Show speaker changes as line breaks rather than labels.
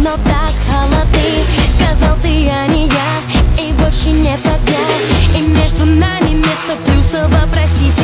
но так холодны Сказал ты, а не я, и больше не тогда, И между нами место плюса. Вопросить